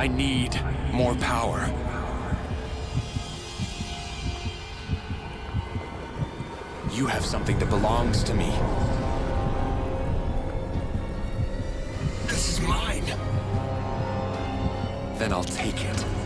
I need more power. You have something that belongs to me. This is mine. Then I'll take it.